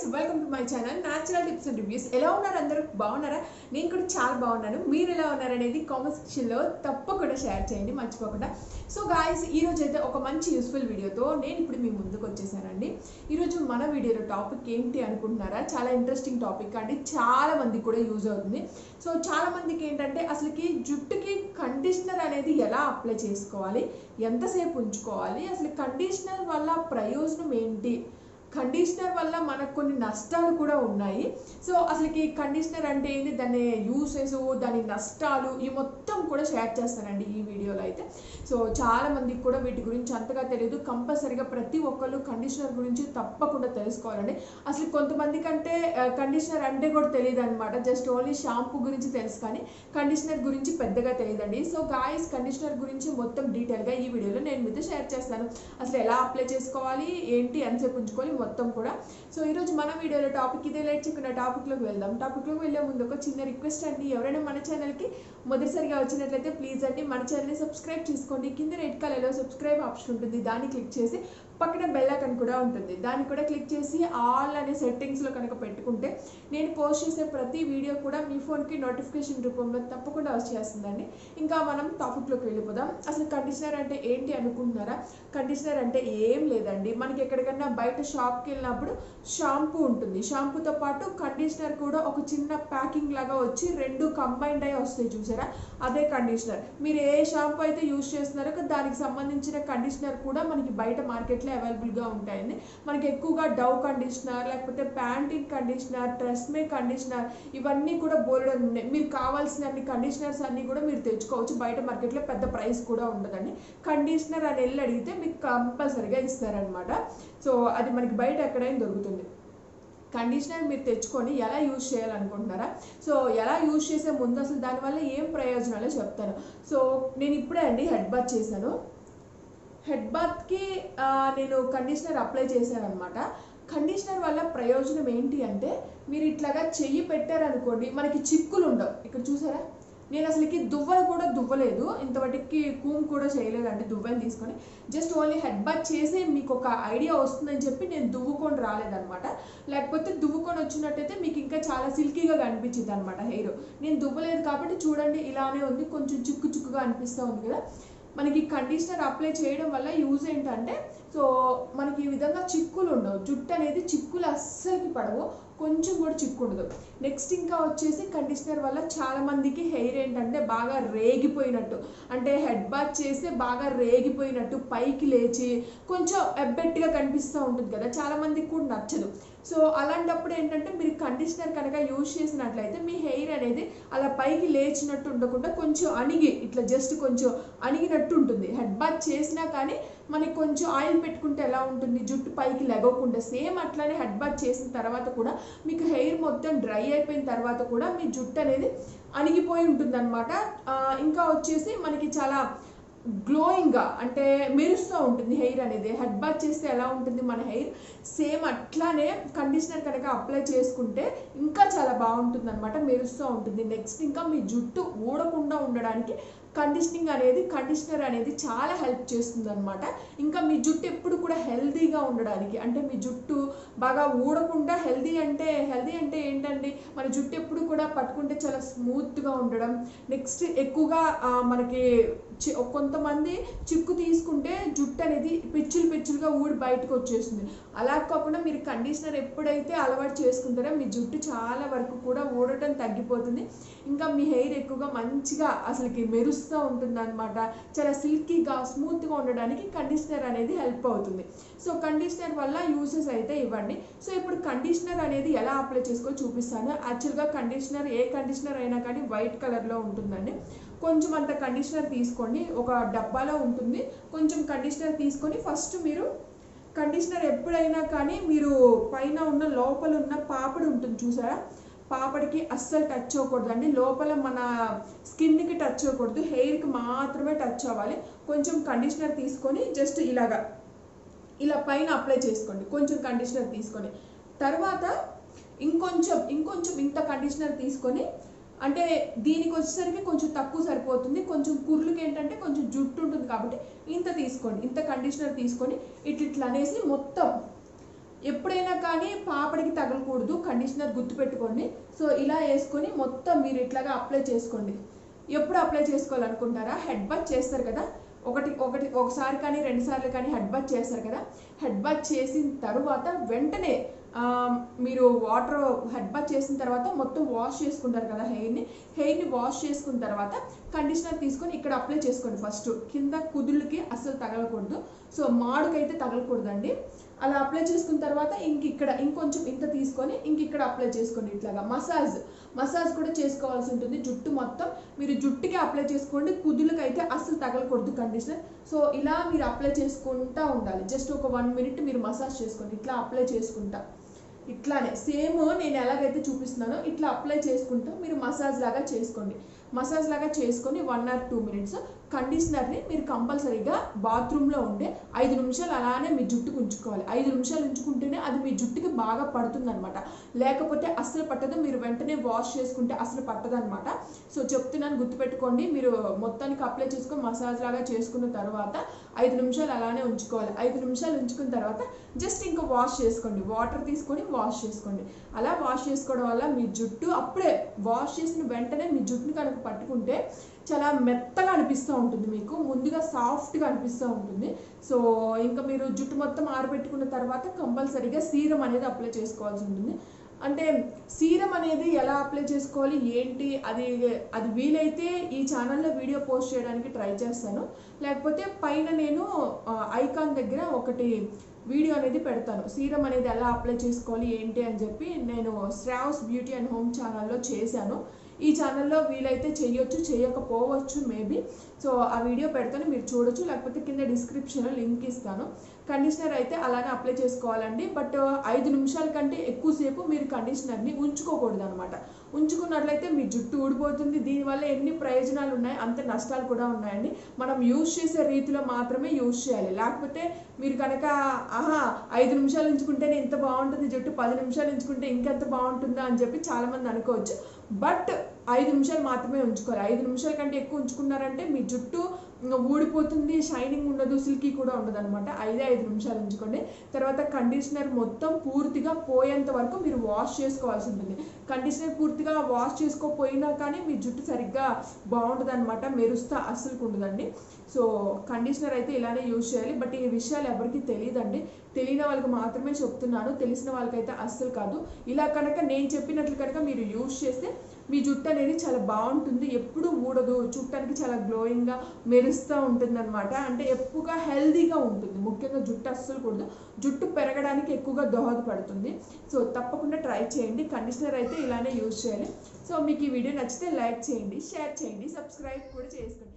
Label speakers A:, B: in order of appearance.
A: Guys welcome to my channel natural tips and reviews ఎలా ఉన్నారు అందరూ? బాగున్నారా? నేను కూడా చాలా బాగున్నాను. మీరు ఎలా ఉన్నారు అనేది కామెంట్ సెక్షన్లో తప్పకుండా షేర్ చేయండి మర్చిపోకుండా. సో గాయస్ ఈ రోజు అయితే ఒక మంచి యూస్ఫుల్ వీడియోతో నేను ఇప్పుడు మీ ముందుకు వచ్చేసానండి. ఈరోజు మన వీడియోలో టాపిక్ ఏంటి అనుకుంటున్నారా? చాలా ఇంట్రెస్టింగ్ టాపిక్ అండి. చాలా మందికి కూడా యూజ్ అవుతుంది. సో చాలా మందికి ఏంటంటే అసలుకి జుట్టుకి కండిషనర్ అనేది ఎలా అప్లై చేసుకోవాలి? ఎంతసేపు ఉంచుకోవాలి? అసలు కండిషనర్ వల్ల ప్రయోజనం ఏంటి? కండిషనర్ వల్ల మనకు కొన్ని నష్టాలు కూడా ఉన్నాయి. సో అసలుకి కండిషనర్ అంటే ఏంటి దాని యూసెస్ దాని నష్టాలు ఈ మొత్తం కూడా షేర్ చేస్తానండి ఈ వీడియోలో అయితే. సో చాలా మందికి కూడా వీటి గురించి అంతగా తెలియదు కంపల్సరీగా ప్రతి ఒక్కళ్ళు కండిషనర్ గురించి తప్పకుండా తెలుసుకోవాలండి. అసలు కొంతమంది కంటే కండిషనర్ అంటే కూడా తెలియదు అనమాట జస్ట్ ఓన్లీ షాంపూ గురించి తెలుసు కానీ కండిషనర్ గురించి పెద్దగా తెలియదండి. సో గాయస్ కండిషనర్ గురించి మొత్తం డీటెయిల్గా ఈ వీడియోలో నేను మీతో షేర్ చేస్తాను. అసలు ఎలా అప్లై చేసుకోవాలి? ఏంటి? ఎంతసేపు ఉంచుకోవాలి? మొత్తం కూడా. సో ఈరోజు మన వీడియోలో టాపిక్ ఇదే. లేట్ చిక్కున్న టాపిక్లోకి వెళ్దాం. టాపిక్లోకి వెళ్ళే ముందు ఒక చిన్న రిక్వెస్ట్ అండి. ఎవరైనా మన ఛానల్కి మొదటిసారిగా వచ్చినట్లయితే ప్లీజ్ అండి. మన ఛానల్ని సబ్స్క్రైబ్ చేసుకోండి. కింద రెడ్ కలర్లో సబ్స్క్రైబ్ ఆప్షన్ ఉంటుంది. దాన్ని క్లిక్ చేసి పక్కన బెల్ ఐకన్ కూడా ఉంటుంది. దాన్ని కూడా క్లిక్ చేసి ఆల్ అనే సెట్టింగ్స్లో కనుక పెట్టుకుంటే నేను పోస్ట్ చేసే ప్రతి వీడియో కూడా మీ ఫోన్కి నోటిఫికేషన్ రూపంలో తప్పకుండా వచ్చేస్తుందండి ఇంకా మనం టాపిక్లోకి వెళ్ళిపోదాం. అసలు కండిషనర్ అంటే ఏంటి అనుకుంటున్నారా? కండిషనర్ అంటే ఏం లేదండి. మనకి ఎక్కడికన్నా బయట షాప్కి వెళ్ళినప్పుడు షాంపూ ఉంటుంది. షాంపూతో పాటు కండిషనర్ కూడా ఒక చిన్న ప్యాకింగ్ లాగా వచ్చి రెండు కంబైన్డ్ అయ్యి వస్తాయి చూసారా? అదే కండిషనర్ మీరు ఏ షాంపూ అయితే యూజ్ చేస్తున్నారో దానికి సంబంధించిన కండిషనర్ కూడా మనకి బయట మార్కెట్లో అవైలబుల్గా ఉంటాయండి. మనకి ఎక్కువగా డవ్ కండిషనర్ లేకపోతే ప్యాంటీన్ కండిషనర్ ట్రెస్మే కండిషనర్ ఇవన్నీ కూడా బోల్డ్ ఉన్నాయి. మీరు కావాల్సిన అన్ని కండిషనర్స్ అన్నీ కూడా మీరు తెచ్చుకోవచ్చు. బయట మార్కెట్లో పెద్ద ప్రైస్ కూడా ఉండదండి. కండిషనర్ అని వెళ్ళి అడిగితే మీకు కంపల్సరీగా ఇస్తారనమాట సో అది మనకి బయట ఎక్కడైనా దొరుకుతుంది. కండిషనర్ మీరు తెచ్చుకొని ఎలా యూజ్ చేయాలనుకుంటున్నారా? సో ఎలా యూజ్ చేసే ముందు అసలు దానివల్ల ఏం ప్రయోజనాలు చెప్తాను. సో నేను ఇప్పుడే అండి హెడ్ బాత్ చేశాను. హెడ్ బాత్కి నేను కండిషనర్ అప్లై చేశాను అనమాట కండిషనర్ వల్ల ప్రయోజనం ఏంటి అంటే మీరు ఇట్లాగా చెయ్యి పెట్టారనుకోండి మనకి చిక్కులు ఉండవు. ఇక్కడ చూసారా? నేను అసలుకి దువ్వలు కూడా దువ్వలేదు. ఇంతవరకు కూమ్ కూడా చేయలేదండి దువ్వని తీసుకొని. జస్ట్ ఓన్లీ హెడ్ బాత్ చేసి మీకు ఒక ఐడియా వస్తుందని చెప్పి నేను దువ్వుకొని రాలేదనమాట లేకపోతే దువ్వుకొని వచ్చినట్టయితే మీకు ఇంకా చాలా సిల్కీగా కనిపించింది అనమాట హెయిర్. నేను దువ్వలేదు కాబట్టి చూడండి ఇలానే ఉంది. కొంచెం చుక్కు చుక్కుగా అనిపిస్తూ ఉంది కదా. మనకి కండిషనర్ అప్లై చేయడం వల్ల యూజ్ ఏంటంటే సో మనకి ఈ విధంగా చిక్కులు ఉండవు. జుట్టు అనేది చిక్కులు అస్సలకి పడవు. కొంచెం కూడా చిక్కు ఉండదు. నెక్స్ట్ ఇంకా వచ్చేసి కండిషనర్ వల్ల చాలామందికి హెయిర్ ఏంటంటే బాగా రేగిపోయినట్టు. అంటే హెడ్ బాత్ చేస్తే బాగా రేగిపోయినట్టు పైకి లేచి కొంచెం ఎబ్బెట్టిగా కనిపిస్తూ ఉంటుంది కదా. చాలామందికి కూడా నచ్చదు. సో అలాంటప్పుడు ఏంటంటే మీరు కండిషనర్ కనుక యూజ్ చేసినట్లయితే మీ హెయిర్ అనేది అలా పైకి లేచినట్టు ఉండకుండా కొంచెం అణిగి ఇట్లా జస్ట్ కొంచెం అణిగినట్టు ఉంటుంది. హెడ్ బాత్ చేసినా కానీ మనకి కొంచెం ఆయిల్ పెట్టుకుంటే ఎలా ఉంటుంది? జుట్టు పైకి లెగవకుండా సేమ్ అట్లానే హెడ్ బాత్ చేసిన తర్వాత కూడా మీకు హెయిర్ మొత్తం డ్రై అయిపోయిన తర్వాత కూడా మీ జుట్టు అనేది అణిగిపోయి ఉంటుందనమాట ఇంకా వచ్చేసి మనకి చాలా గ్లోయింగ్గా అంటే మెరుస్తూ ఉంటుంది హెయిర్ అనేది. హెడ్ బాత్ చేస్తే ఎలా ఉంటుంది మన హెయిర్? సేమ్ అట్లానే కండిషనర్ కనుక అప్లై చేసుకుంటే ఇంకా చాలా బాగుంటుంది అనమాట మెరుస్తూ ఉంటుంది. నెక్స్ట్ ఇంకా మీ జుట్టు ఊడకుండా ఉండడానికి కండిషనింగ్ అనేది కండిషనర్ అనేది చాలా హెల్ప్ చేస్తుంది అనమాట ఇంకా మీ జుట్టు ఎప్పుడు కూడా హెల్దీగా ఉండడానికి అంటే మీ జుట్టు బాగా ఊడకుండా హెల్దీ అంటే హెల్దీ అంటే ఏంటండి? మన జుట్టు ఎప్పుడు కూడా పట్టుకుంటే చాలా స్మూత్గా ఉండడం. నెక్స్ట్ ఎక్కువగా మనకి కొంత కొంతమంది చిక్కు తీసుకుంటే జుట్టు అనేది పిచ్చులు పిచ్చులుగా ఊడి బయటకు వచ్చేస్తుంది. అలా కాకుండా మీరు కండిషనర్ ఎప్పుడైతే అలవాటు చేసుకుంటారో మీ జుట్టు చాలా వరకు కూడా ఊడటం తగ్గిపోతుంది. ఇంకా మీ హెయిర్ ఎక్కువగా మంచిగా అసలుకి మెరుస్తూ ఉంటుంది అనమాట చాలా సిల్కీగా స్మూత్గా ఉండడానికి కండిషనర్ అనేది హెల్ప్ అవుతుంది. సో కండిషనర్ వల్ల యూసెస్ అయితే ఇవ్వండి. సో ఇప్పుడు కండిషనర్ అనేది ఎలా అప్లై చేసుకో చూపిస్తాను. యాక్చువల్గా కండిషనర్ ఏ కండిషనర్ అయినా కానీ వైట్ కలర్లో ఉంటుందండి. కొంచెం అంత కండిషనర్ తీసుకోండి. ఒక డబ్బాలో ఉంటుంది. కొంచెం కండిషనర్ తీసుకొని ఫస్ట్ మీరు కండిషనర్ ఎప్పుడైనా కానీ మీరు పైన ఉన్న లోపల ఉన్న పాపడి ఉంటుంది చూసారా? పాపడికి అస్సలు టచ్ అవ్వకూడదు అండి లోపల మన స్కిన్కి టచ్ అవ్వకూడదు. హెయిర్కి మాత్రమే టచ్ అవ్వాలి. కొంచెం కండిషనర్ తీసుకొని జస్ట్ ఇలాగా. ఇలా పైన అప్లై చేసుకోండి. కొంచెం కండిషనర్ తీసుకొని. తర్వాత ఇంకొంచెం ఇంకొంచెం ఇంత కండిషనర్ తీసుకొని అంటే దీనికి వచ్చేసరికి కొంచెం తక్కువ సరిపోతుంది. కొంచెం కుర్లుకి ఏంటంటే కొంచెం జుట్టు ఉంటుంది కాబట్టి ఇంత తీసుకోండి ఇంత కండిషనర్ తీసుకొని ఇట్లా ఇట్లా అనేసి మొత్తం ఎప్పుడైనా కానీ పాపడికి తగలకూడదు కండిషనర్ గుర్తుపెట్టుకోండి. సో ఇలా వేసుకొని మొత్తం మీరు ఇట్లాగా అప్లై చేసుకోండి. ఎప్పుడు అప్లై చేసుకోవాలనుకుంటారా? హెడ్ బత్ చేస్తారు కదా. ఒకటి ఒకటి ఒకసారి కానీ రెండుసార్లు కానీ హెడ్ బత్ చేస్తారు కదా. హెడ్ బత్ చేసిన తరువాత వెంటనే మీరు వాటర్ హెడ్ బాత్ చేసిన తర్వాత మొత్తం వాష్ చేసుకుంటారు కదా హెయిర్ని. హెయిర్ని వాష్ చేసుకున్న తర్వాత కండిషనర్ తీసుకొని ఇక్కడ అప్లై చేసుకోండి ఫస్ట్ కింద కుదుళ్ళకి అస్సలు తగలకూడదు. సో మాడుకైతే తగలకూడదండి. అలా అప్లై చేసుకున్న తర్వాత ఇంక ఇక్కడ ఇంకొంచెం ఇంత తీసుకొని ఇంక ఇక్కడ అప్లై చేసుకోండి ఇట్లాగా. మసాజ్ మసాజ్ కూడా చేసుకోవాల్సి ఉంటుంది. జుట్టు మొత్తం మీరు జుట్టుకి అప్లై చేసుకోండి. కుదుళ్ళకి అయితే అస్సలు తగలకూడదు కండిషనర్ సో ఇలా మీరు అప్లై చేసుకుంటా ఉండాలి. జస్ట్ ఒక వన్ మినిట్ మీరు మసాజ్ చేసుకోండి ఇట్లా అప్లై చేసుకుంటా. ఇట్లానే సేమ్ నేను ఎలాగైతే చూపిస్తున్నానో ఇట్లా అప్లై చేసుకుంటూ మీరు మసాజ్ లాగా చేసుకోండి. మసాజ్ లాగా చేసుకొని వన్ ఆర్ టూ మినిట్స్ కండిషనర్ని మీరు కంపల్సరీగా బాత్రూంలో ఉండే ఐదు నిమిషాలు అలానే మీ జుట్టుకు ఉంచుకోవాలి. ఐదు నిమిషాలు ఉంచుకుంటేనే అది మీ జుట్టుకి బాగా పడుతుందనమాట లేకపోతే అస్సలు పట్టదు. మీరు వెంటనే వాష్ చేసుకుంటే అసలు పట్టదనమాట సో చెప్తున్నాను గుర్తుపెట్టుకోండి. మీరు మొత్తానికి అప్లై చేసుకొని మసాజ్ లాగా చేసుకున్న తర్వాత ఐదు నిమిషాలు అలానే ఉంచుకోవాలి. ఐదు నిమిషాలు ఉంచుకున్న తర్వాత జస్ట్ ఇంకా వాష్ చేసుకోండి. వాటర్ తీసుకొని వాష్ చేసుకోండి. అలా వాష్ చేసుకోవడం వల్ల మీ జుట్టు అప్పుడే వాష్ చేసిన వెంటనే మీ జుట్టుని కనుక పట్టుకుంటే చాలా మెత్తగా అనిపిస్తూ ఉంటుంది మీకు. ముందుగా సాఫ్ట్గా అనిపిస్తూ ఉంటుంది. సో ఇంకా మీరు జుట్టు మొత్తం ఆరబెట్టుకున్న తర్వాత కంపల్సరీగా సీరం అనేది అప్లై చేసుకోవాల్సి ఉంటుంది. అంటే సీరం అనేది ఎలా అప్లై చేసుకోవాలి ఏంటి అది అది వీలైతే ఈ ఛానల్లో వీడియో పోస్ట్ చేయడానికి ట్రై చేస్తాను. లేకపోతే పైన నేను ఐకాన్ దగ్గర ఒకటి వీడియో అనేది పెడతాను. సీరం అనేది ఎలా అప్లై చేసుకోవాలి ఏంటి అని చెప్పి నేను శ్రావస్ బ్యూటీ అండ్ హోమ్ ఛానల్లో చేశాను. ఈ ఛానల్లో వీలైతే చేయొచ్చు చేయకపోవచ్చు మేబీ సో ఆ వీడియో పెడితే మీరు చూడొచ్చు. లేకపోతే కింద డిస్క్రిప్షన్లో లింక్ ఇస్తాను. కండిషనర్ అయితే అలానే అప్లై చేసుకోవాలండి. బట్ ఐదు నిమిషాల కంటే ఎక్కువసేపు మీరు కండిషనర్ని ఉంచుకోకూడదు అనమాట ఉంచుకున్నట్లయితే మీ జుట్టు ఊడిపోతుంది. దీనివల్ల ఎన్ని ప్రయోజనాలు ఉన్నాయి? అంత నష్టాలు కూడా ఉన్నాయండి. మనం యూజ్ చేసే రీతిలో మాత్రమే యూజ్ చేయాలి. లేకపోతే మీరు కనుక ఆహా ఐదు నిమిషాలు ఉంచుకుంటేనే ఇంత బాగుంటుంది. జుట్టు పది నిమిషాలు ఉంచుకుంటే ఇంకెంత బాగుంటుందా? అని చెప్పి చాలామంది అనుకోవచ్చు. బట్ ఐదు నిమిషాలు మాత్రమే ఉంచుకోవాలి ఐదు నిమిషాల కంటే ఎక్కువ ఉంచుకున్నారంటే మీ జుట్టు ఊడిపోతుంది షైనింగ్ ఉండదు సిల్కీ కూడా ఉండదు అనమాట ఐదే ఐదు నిమిషాలు ఉంచుకోండి. తర్వాత కండిషనర్ మొత్తం పూర్తిగా పోయేంత వరకు మీరు వాష్ చేసుకోవాల్సి ఉంటుంది కండిషనర్ పూర్తిగా వాష్ చేసుకోపోయినా కానీ మీ జుట్టు సరిగ్గా బాగుంటుంది అనమాట మెరుస్తా అస్సలు ఉండదండి. సో కండిషనర్ అయితే ఇలానే యూజ్ చేయాలి. బట్ ఈ విషయాలు ఎవరికి తెలియదండి. తెలియని వాళ్ళకి మాత్రమే చెప్తున్నాను. తెలిసిన వాళ్ళకైతే అస్సలు కాదు. ఇలా కనుక నేను చెప్పినట్లు కనుక మీరు యూజ్ చేస్తే మీ జుట్టు అనేది చాలా బాగుంటుంది. ఎప్పుడు ఊడదు. చూడటానికి చాలా గ్లోయింగ్గా మెరుస్తూ ఉంటుంది అనమాట అంటే ఎక్కువగా హెల్దీగా ఉంటుంది. ముఖ్యంగా జుట్టు అస్సలు కూడదు జుట్టు పెరగడానికి ఎక్కువగా దోహదపడుతుంది సో తప్పకుండా ట్రై చేయండి. కండిషనర్ అయితే ఇలానే యూజ్ చేయాలి. సో మీకు ఈ వీడియో నచ్చితే లైక్ చేయండి షేర్ చేయండి సబ్స్క్రైబ్ కూడా చేసుకోండి.